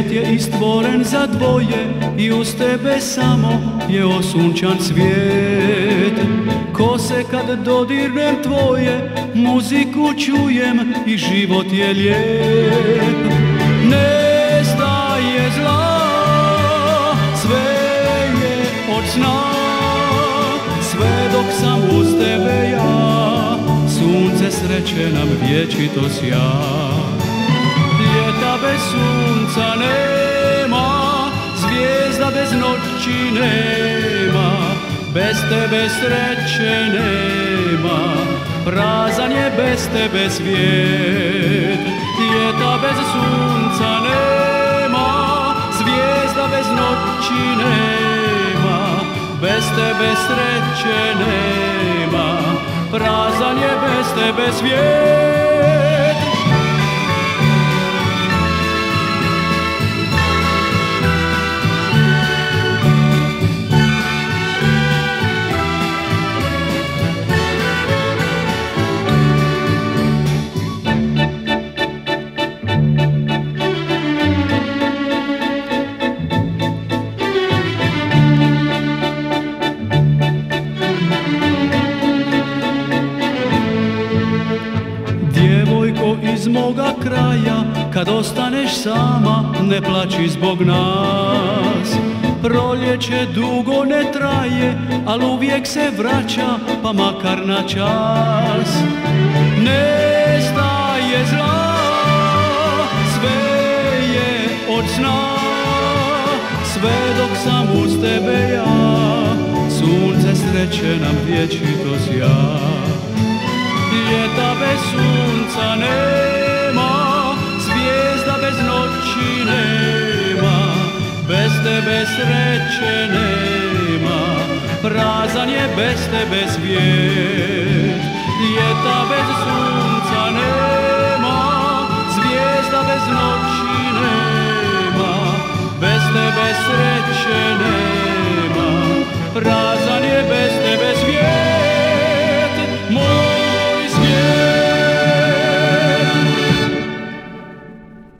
Svijet je istvoren za dvoje i uz tebe samo je osunčan svijet. Ko se kad dodirnem tvoje, muziku čujem i život je lijep. Nestaje zla, sve je od sna. Sve dok sam uz tebe ja, sunce sreće nam vječito sja Ljeta bez sunca nema, zvijezda bez noći nema, bez tebe sreće nema, prazan je bez tebe svijet. Ljeta bez sunca nema, zvijezda bez noći nema, bez tebe sreće nema, prazan je bez tebe svijet. Moga kraja Kad ostaneš sama ne plaći zbog nas. Proljeće dugo ne traje Al uvijek se vraća pa makar na čas. Nestaje zla Sve je od sna. Sve dok sam uz tebe ja Sunce sreće nam vječito sja. Ljeta bez sunca nema, sreće nema, prazan je bez tebe svijet.